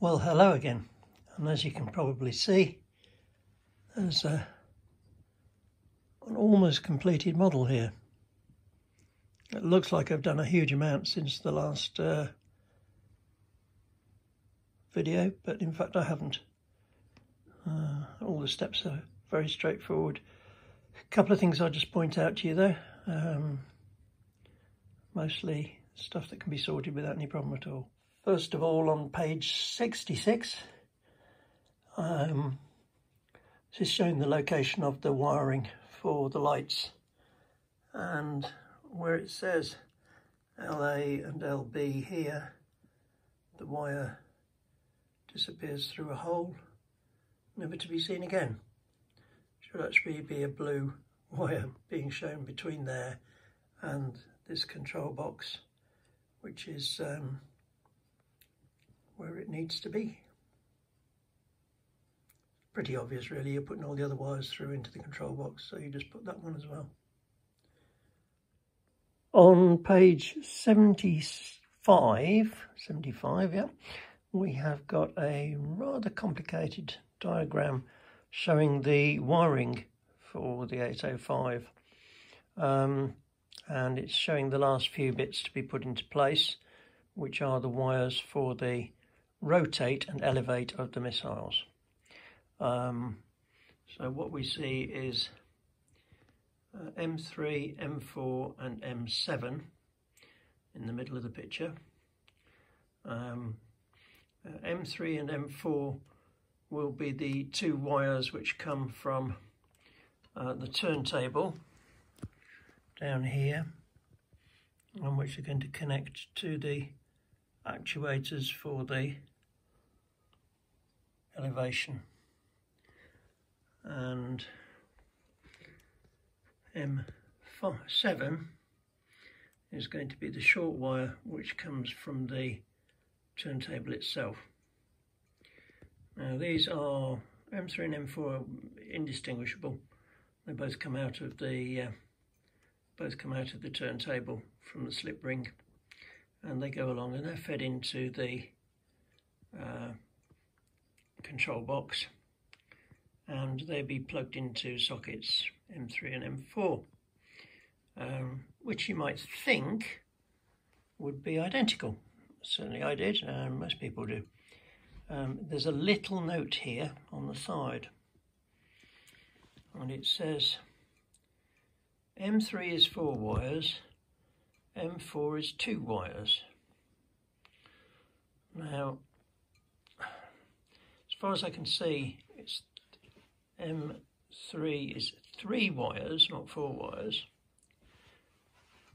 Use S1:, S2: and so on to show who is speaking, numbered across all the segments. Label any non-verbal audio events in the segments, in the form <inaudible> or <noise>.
S1: Well, hello again. And as you can probably see, there's a, an almost completed model here. It looks like I've done a huge amount since the last uh, video, but in fact I haven't. Uh, all the steps are very straightforward. A couple of things I'll just point out to you though. Um, mostly stuff that can be sorted without any problem at all. First of all, on page 66, um, this is showing the location of the wiring for the lights and where it says LA and LB here, the wire disappears through a hole, never to be seen again. Should actually be a blue <laughs> wire being shown between there and this control box, which is um, where it needs to be. Pretty obvious really, you're putting all the other wires through into the control box, so you just put that one as well. On page 75, 75, yeah, we have got a rather complicated diagram showing the wiring for the 805. Um, and it's showing the last few bits to be put into place, which are the wires for the rotate and elevate of the missiles. Um, so what we see is uh, M3, M4 and M7 in the middle of the picture. Um, uh, M3 and M4 will be the two wires which come from uh, the turntable down here and which are going to connect to the actuators for the elevation and M7 is going to be the short wire which comes from the turntable itself. Now these are M3 and M4 are indistinguishable. They both come out of the uh, both come out of the turntable from the slip ring and they go along and they're fed into the uh, control box and they'll be plugged into sockets M3 and M4 um, which you might think would be identical certainly I did and most people do um, there's a little note here on the side and it says M3 is four wires, M4 is two wires. Now, far as I can see, it's M3 is three wires, not four wires,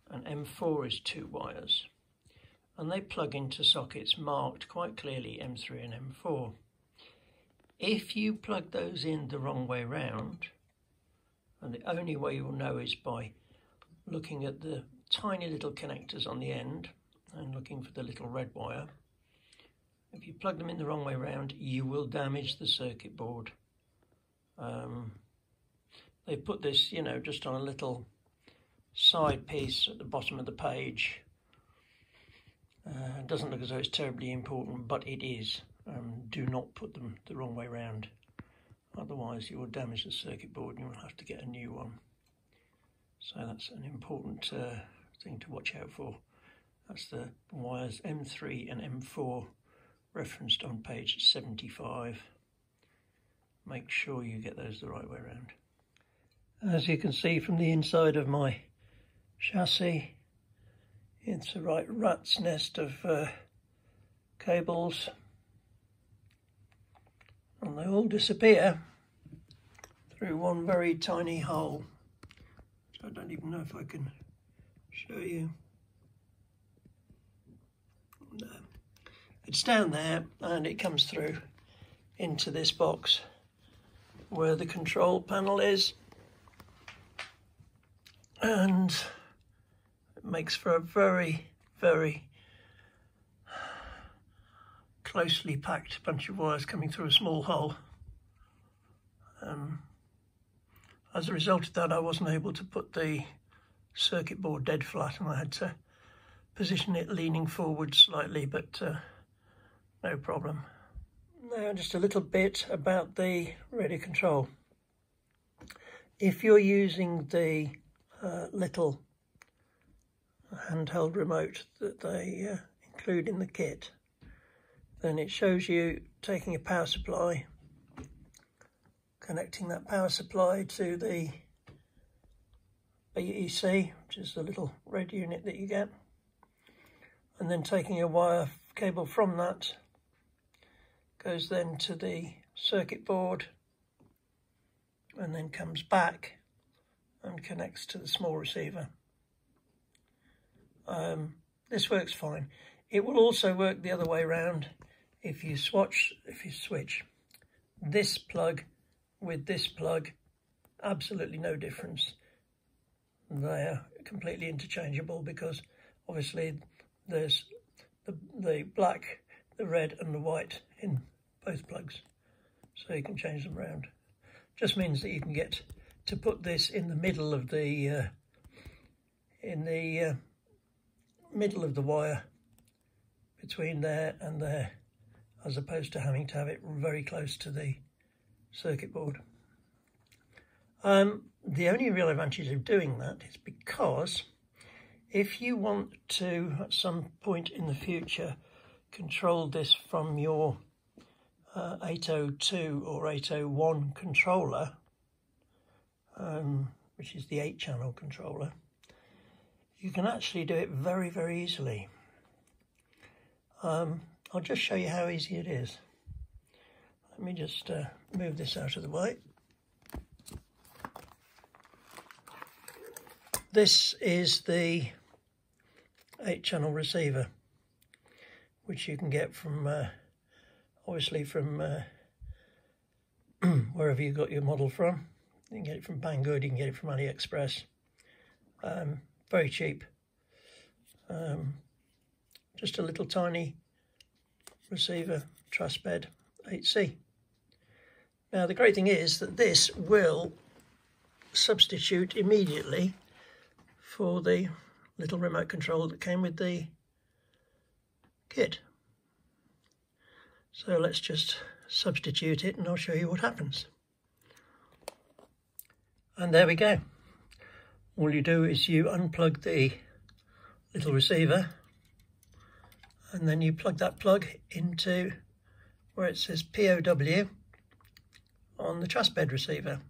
S1: and M4 is two wires. And they plug into sockets marked quite clearly M3 and M4. If you plug those in the wrong way round, and the only way you'll know is by looking at the tiny little connectors on the end and looking for the little red wire. If you plug them in the wrong way around, you will damage the circuit board. Um, they put this, you know, just on a little side piece at the bottom of the page. Uh, it doesn't look as though it's terribly important, but it is. Um, do not put them the wrong way around. Otherwise you will damage the circuit board and you'll have to get a new one. So that's an important uh, thing to watch out for. That's the wires M3 and M4 referenced on page 75. Make sure you get those the right way around. As you can see from the inside of my chassis, it's a right rat's nest of uh, cables and they all disappear through one very tiny hole. I don't even know if I can show you. No. It's down there and it comes through into this box where the control panel is and it makes for a very very closely packed bunch of wires coming through a small hole. Um, as a result of that, I wasn't able to put the circuit board dead flat and I had to position it leaning forward slightly, but uh, no problem. Now just a little bit about the radio control. If you're using the uh, little handheld remote that they uh, include in the kit, then it shows you taking a power supply, connecting that power supply to the BEC, which is the little red unit that you get, and then taking a wire cable from that goes then to the circuit board and then comes back and connects to the small receiver. Um, this works fine. It will also work the other way around if you swatch, if you switch this plug with this plug, absolutely no difference. They're completely interchangeable because obviously there's the, the black, the red and the white in both plugs. So you can change them around. Just means that you can get to put this in the middle of the uh, in the uh, middle of the wire between there and there as opposed to having to have it very close to the circuit board. Um, the only real advantage of doing that is because if you want to, at some point in the future, control this from your uh, 802 or 801 controller, um, which is the 8-channel controller, you can actually do it very, very easily. Um, I'll just show you how easy it is. Let me just uh, move this out of the way. This is the 8-channel receiver, which you can get from, uh, obviously from uh, <clears throat> wherever you got your model from. You can get it from Banggood, you can get it from AliExpress. Um, very cheap. Um, just a little tiny receiver Trasped 8C. Now the great thing is that this will substitute immediately for the little remote control that came with the kit. So let's just substitute it and I'll show you what happens. And there we go. All you do is you unplug the little receiver and then you plug that plug into where it says POW on the Trasped receiver.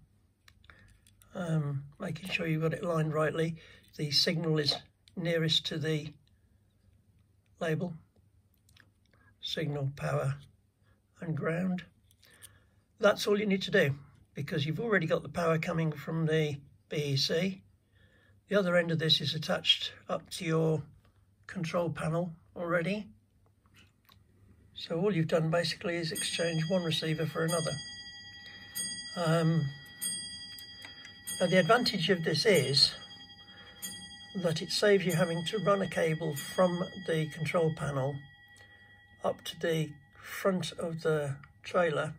S1: Um, making sure you've got it lined rightly. The signal is nearest to the label. Signal, power and ground. That's all you need to do because you've already got the power coming from the BEC. The other end of this is attached up to your control panel already. So all you've done basically is exchange one receiver for another. Um, now the advantage of this is that it saves you having to run a cable from the control panel up to the front of the trailer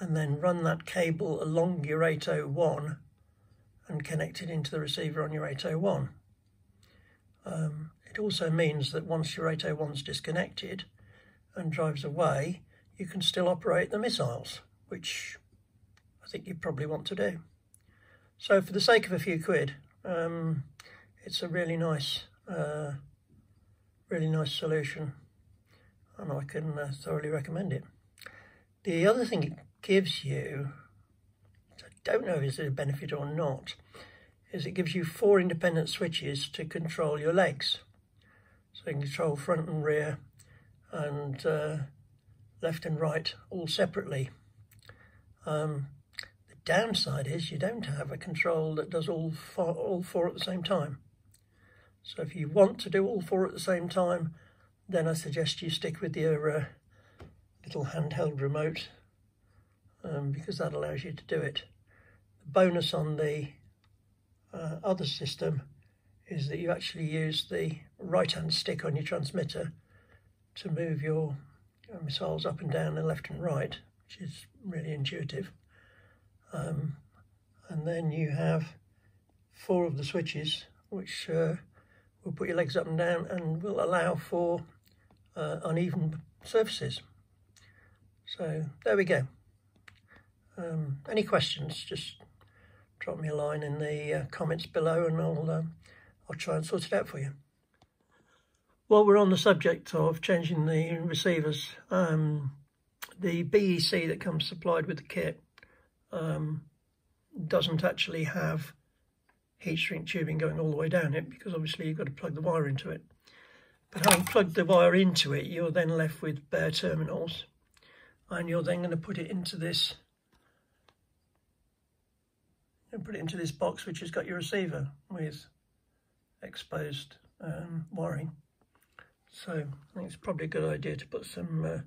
S1: and then run that cable along your 801 and connect it into the receiver on your 801. Um, it also means that once your 801 is disconnected and drives away, you can still operate the missiles, which I think you probably want to do. So for the sake of a few quid, um, it's a really nice, uh, really nice solution and I can uh, thoroughly recommend it. The other thing it gives you, I don't know if it's a benefit or not, is it gives you four independent switches to control your legs. So you can control front and rear and uh, left and right all separately. Um, the downside is you don't have a control that does all four, all four at the same time. So if you want to do all four at the same time, then I suggest you stick with your uh, little handheld remote um, because that allows you to do it. The bonus on the uh, other system is that you actually use the right hand stick on your transmitter to move your missiles up and down and left and right, which is really intuitive. Um, and then you have four of the switches, which uh, will put your legs up and down and will allow for uh, uneven surfaces. So there we go. Um, any questions, just drop me a line in the uh, comments below and I'll, um, I'll try and sort it out for you. While we're on the subject of changing the receivers, um, the BEC that comes supplied with the kit um, doesn't actually have heat shrink tubing going all the way down it because obviously you've got to plug the wire into it. But having plugged the wire into it, you're then left with bare terminals and you're then going to put it into this and put it into this box which has got your receiver with exposed um, wiring. So I think it's probably a good idea to put some uh,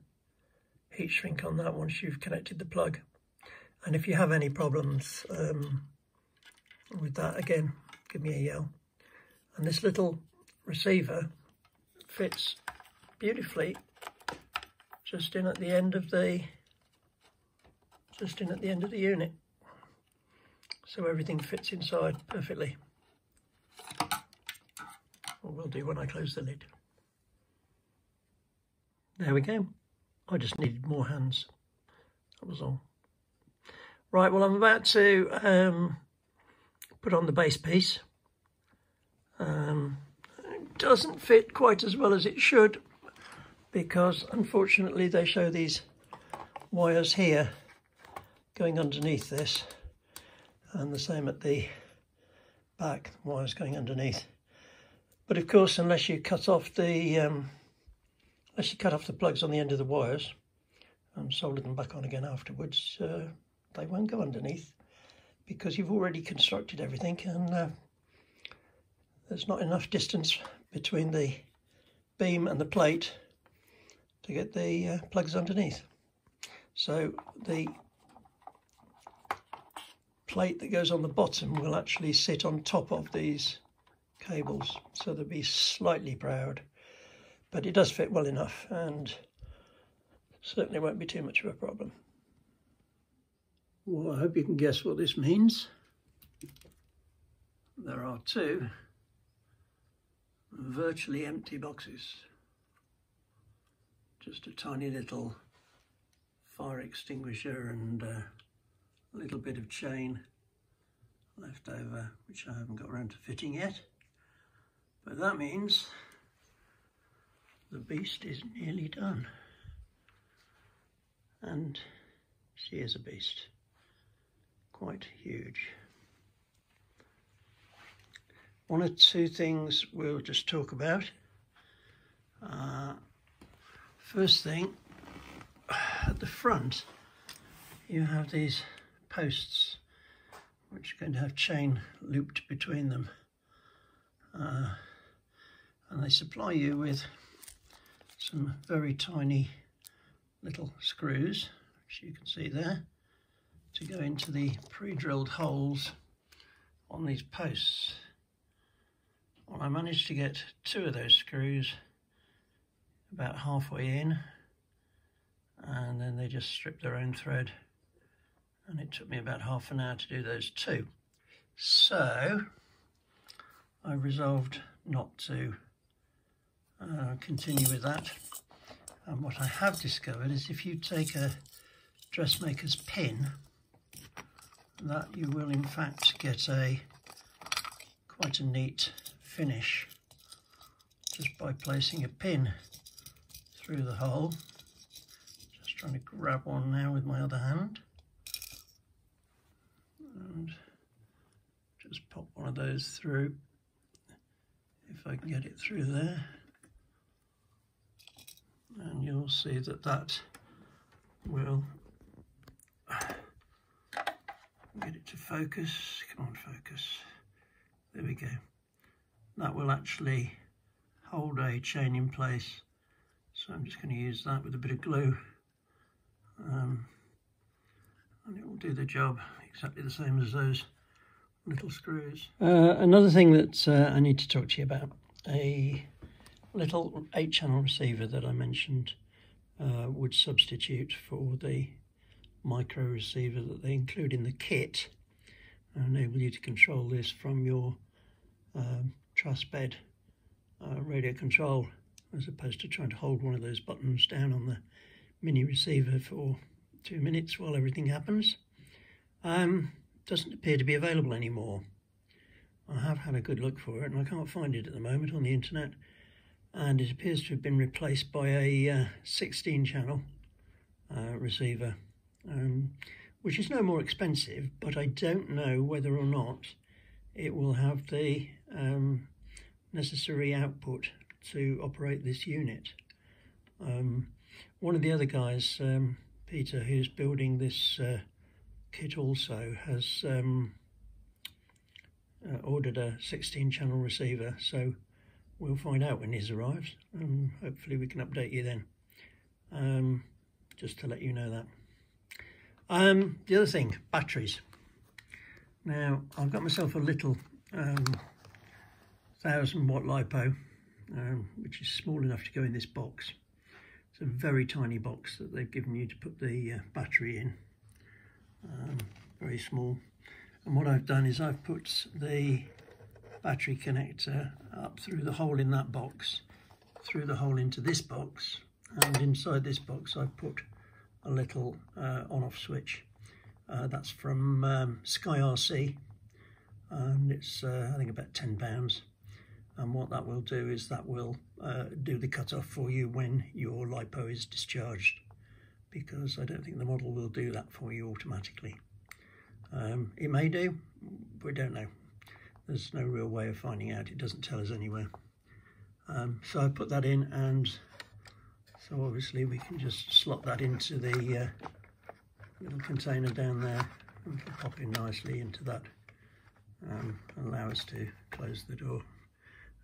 S1: heat shrink on that once you've connected the plug. And if you have any problems um, with that, again, give me a yell. And this little receiver fits beautifully just in at the end of the just in at the end of the unit. So everything fits inside perfectly. Or will do when I close the lid. There we go. I just needed more hands. That was all. Right well I'm about to um, put on the base piece. Um, doesn't fit quite as well as it should because unfortunately they show these wires here going underneath this and the same at the back wires going underneath. But of course unless you cut off the um, unless you cut off the plugs on the end of the wires and solder them back on again afterwards uh, they won't go underneath because you've already constructed everything and uh, there's not enough distance between the beam and the plate to get the uh, plugs underneath. So the plate that goes on the bottom will actually sit on top of these cables so they'll be slightly proud but it does fit well enough and certainly won't be too much of a problem. Well I hope you can guess what this means. There are two virtually empty boxes. Just a tiny little fire extinguisher and a little bit of chain left over which I haven't got around to fitting yet. But that means the beast is nearly done. And she is a beast. Quite huge one or two things we'll just talk about uh, First thing, at the front, you have these posts which are going to have chain looped between them. Uh, and they supply you with some very tiny little screws, which you can see there, to go into the pre-drilled holes on these posts. Well, I managed to get two of those screws about halfway in and then they just stripped their own thread and it took me about half an hour to do those two. So I resolved not to uh, continue with that and what I have discovered is if you take a dressmaker's pin that you will in fact get a quite a neat finish just by placing a pin through the hole. Just trying to grab one now with my other hand. And just pop one of those through if I can get it through there. And you'll see that that will get it to focus. Come on, focus. There we go. That will actually hold a chain in place so I'm just going to use that with a bit of glue um, and it will do the job exactly the same as those little screws. Uh, another thing that uh, I need to talk to you about, a little 8 channel receiver that I mentioned uh, would substitute for the micro receiver that they include in the kit and enable you to control this from your um, Trasped uh, radio control as opposed to trying to hold one of those buttons down on the mini receiver for two minutes while everything happens. Um, doesn't appear to be available anymore. I have had a good look for it and I can't find it at the moment on the internet and it appears to have been replaced by a uh, 16 channel uh, receiver um, which is no more expensive but I don't know whether or not it will have the um, necessary output to operate this unit. Um, one of the other guys, um, Peter, who's building this uh, kit also, has um, uh, ordered a 16 channel receiver. So we'll find out when his arrives and hopefully we can update you then. Um, just to let you know that. Um, the other thing batteries. Now I've got myself a little um, thousand watt lipo um, which is small enough to go in this box it's a very tiny box that they've given you to put the uh, battery in um, very small and what I've done is I've put the battery connector up through the hole in that box, through the hole into this box, and inside this box I've put a little uh, on-off switch. Uh, that's from um, Sky RC, and it's uh, I think about 10 pounds. And what that will do is that will uh, do the cut-off for you when your LiPo is discharged, because I don't think the model will do that for you automatically. Um, it may do, we don't know. There's no real way of finding out. It doesn't tell us anywhere. Um, so I put that in and so obviously we can just slot that into the uh, little container down there and pop in nicely into that um, and allow us to close the door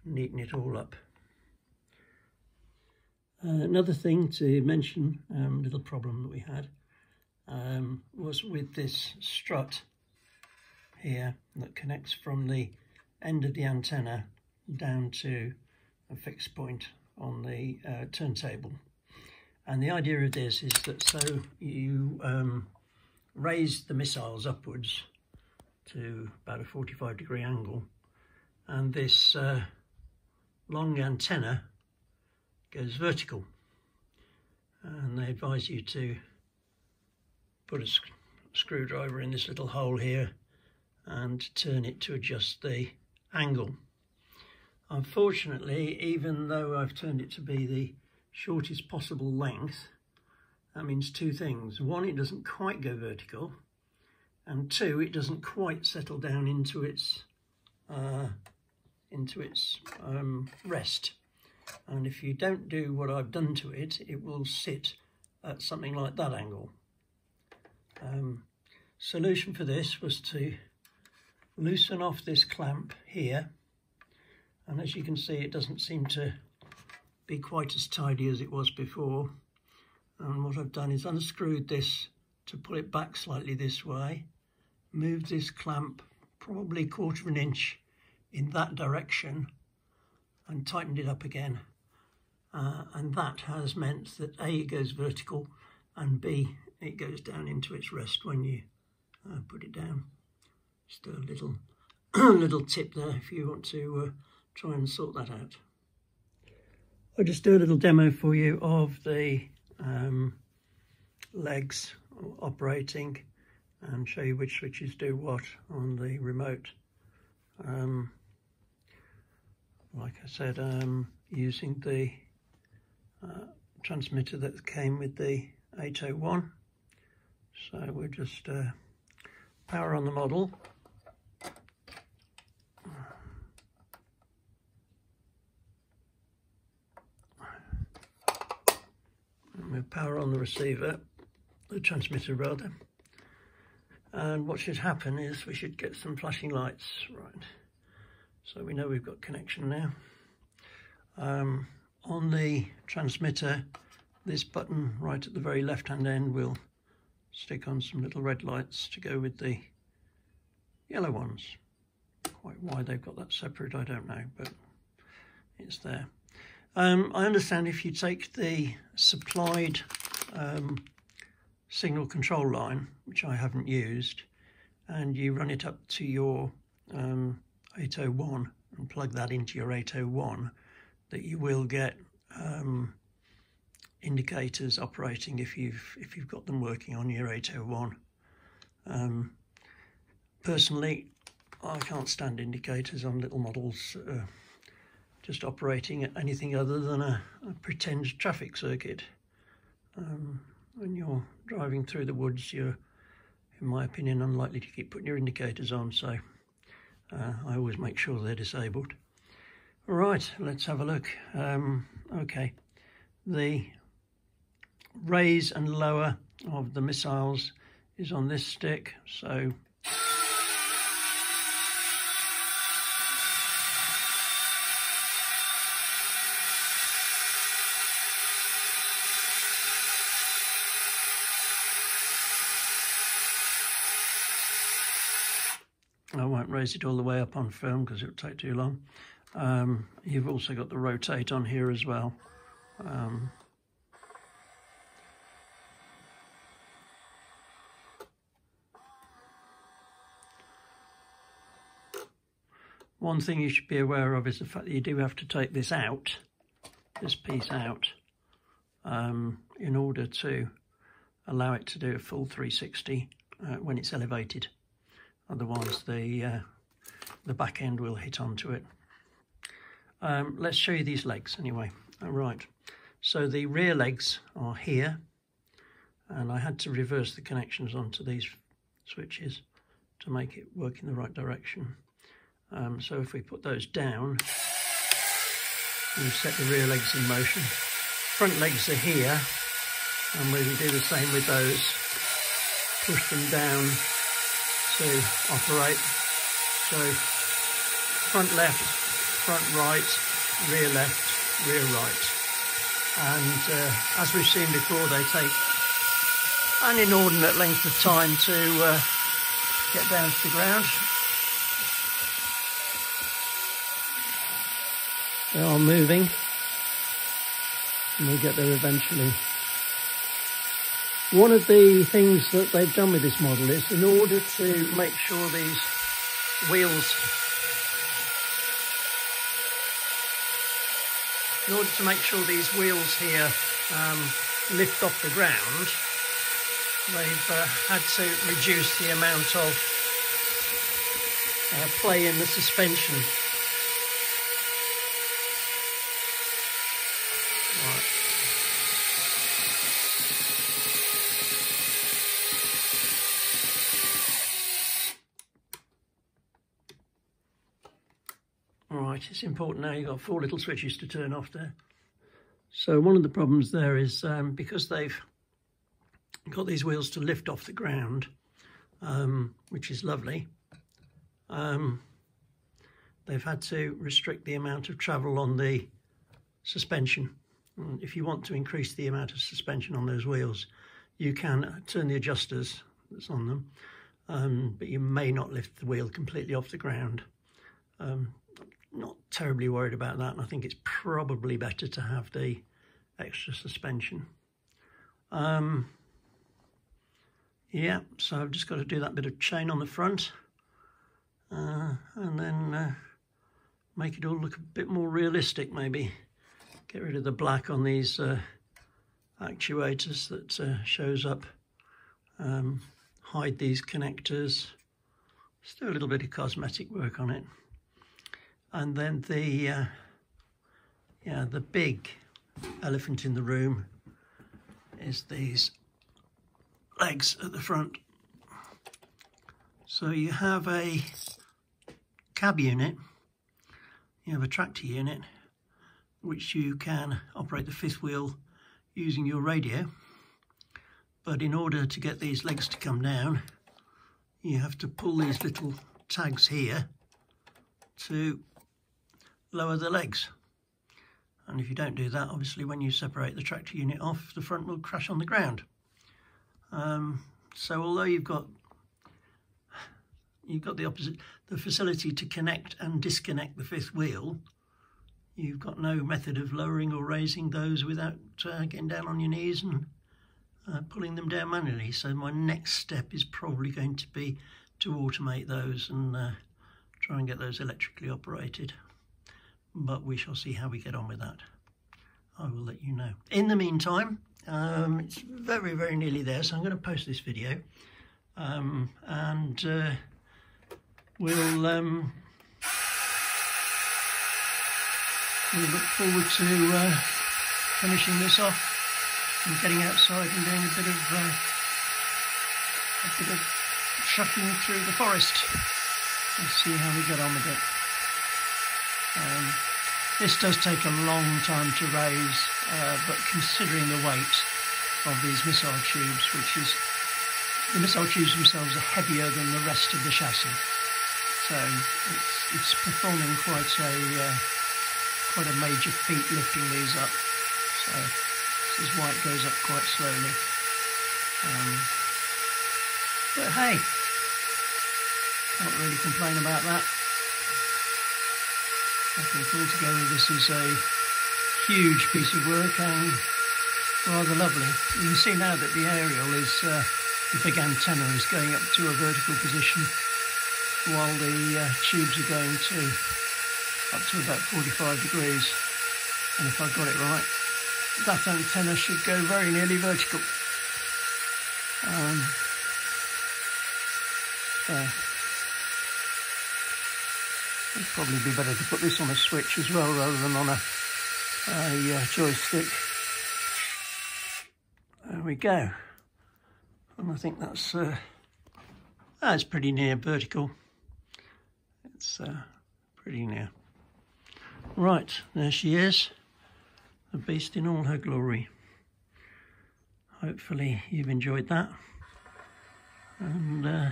S1: neaten it all up. Uh, another thing to mention, um, little problem that we had, um, was with this strut here that connects from the end of the antenna down to a fixed point on the uh, turntable. And the idea of this is that so you um, raise the missiles upwards to about a 45 degree angle and this uh, long antenna goes vertical and they advise you to put a sc screwdriver in this little hole here and turn it to adjust the angle. Unfortunately, even though I've turned it to be the shortest possible length, that means two things. One, it doesn't quite go vertical, and two, it doesn't quite settle down into its uh, into its um, rest. And if you don't do what I've done to it, it will sit at something like that angle. Um, solution for this was to loosen off this clamp here and as you can see it doesn't seem to be quite as tidy as it was before and what I've done is unscrewed this to pull it back slightly this way move this clamp probably quarter of an inch in that direction and tightened it up again uh, and that has meant that A, goes vertical, and B, it goes down into its rest when you uh, put it down. Just a little, <clears throat> little tip there if you want to uh, try and sort that out. I'll just do a little demo for you of the um, legs operating and show you which switches do what on the remote. Um, like I said, um, using the uh, transmitter that came with the 801. So we'll just uh, power on the model. And we'll power on the receiver, the transmitter rather. And what should happen is we should get some flashing lights, right. So we know we've got connection now. Um, on the transmitter, this button right at the very left-hand end will stick on some little red lights to go with the yellow ones. Quite why they've got that separate, I don't know, but it's there. Um, I understand if you take the supplied um, signal control line, which I haven't used, and you run it up to your um, 801 and plug that into your 801, that you will get um, indicators operating if you've if you've got them working on your 801. Um, personally, I can't stand indicators on little models uh, just operating at anything other than a, a pretend traffic circuit. Um, when you're driving through the woods, you're, in my opinion, unlikely to keep putting your indicators on, so uh, I always make sure they're disabled. Right, let's have a look. Um, okay, the raise and lower of the missiles is on this stick, so I won't raise it all the way up on film because it would take too long. Um, you've also got the rotate on here as well. Um, one thing you should be aware of is the fact that you do have to take this out, this piece out, um, in order to allow it to do a full 360 uh, when it's elevated otherwise the uh, the back end will hit onto it. Um, let's show you these legs anyway. All right, so the rear legs are here and I had to reverse the connections onto these switches to make it work in the right direction. Um, so if we put those down, we set the rear legs in motion. Front legs are here and we will do the same with those. Push them down to operate. So front left, front right, rear left, rear right. And uh, as we've seen before, they take an inordinate length of time to uh, get down to the ground. They are moving and we'll get there eventually. One of the things that they've done with this model is in order to make sure these wheels in order to make sure these wheels here um, lift off the ground they've uh, had to reduce the amount of uh, play in the suspension Right, it's important now you've got four little switches to turn off there. So one of the problems there is um, because they've got these wheels to lift off the ground, um, which is lovely, um, they've had to restrict the amount of travel on the suspension. And if you want to increase the amount of suspension on those wheels, you can turn the adjusters that's on them, um, but you may not lift the wheel completely off the ground. Um, not terribly worried about that. And I think it's probably better to have the extra suspension. Um, yeah, so I've just got to do that bit of chain on the front uh, and then uh, make it all look a bit more realistic maybe. Get rid of the black on these uh, actuators that uh, shows up. Um, hide these connectors. Do a little bit of cosmetic work on it and then the uh, yeah the big elephant in the room is these legs at the front. So you have a cab unit you have a tractor unit which you can operate the fifth wheel using your radio. But in order to get these legs to come down you have to pull these little tags here to lower the legs. And if you don't do that, obviously when you separate the tractor unit off, the front will crash on the ground. Um, so although you've got you've got the opposite the facility to connect and disconnect the fifth wheel, you've got no method of lowering or raising those without uh, getting down on your knees and uh, pulling them down manually. So my next step is probably going to be to automate those and uh, try and get those electrically operated but we shall see how we get on with that. I will let you know. In the meantime, um, it's very, very nearly there, so I'm going to post this video. Um, and uh, we'll um, we look forward to uh, finishing this off and getting outside and doing a bit of uh, a bit of trucking through the forest. Let's see how we get on with it. This does take a long time to raise, uh, but considering the weight of these missile tubes, which is the missile tubes themselves are heavier than the rest of the chassis, so it's, it's performing quite a uh, quite a major feat lifting these up. So this is why it goes up quite slowly. Um, but hey, can't really complain about that. I think altogether this is a huge piece of work and rather lovely. You can see now that the aerial is, uh, the big antenna is going up to a vertical position while the uh, tubes are going to up to about 45 degrees. And if I got it right, that antenna should go very nearly vertical. Um, so It'd probably be better to put this on a switch as well rather than on a, a uh, joystick. There we go. And I think that's uh, that's pretty near vertical. It's uh, pretty near. Right, there she is. The beast in all her glory. Hopefully you've enjoyed that. And uh,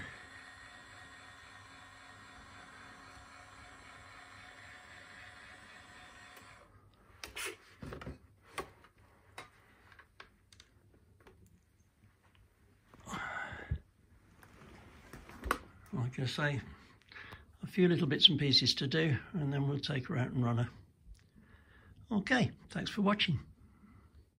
S1: say, a few little bits and pieces to do and then we'll take her out and run her. Okay, thanks for watching.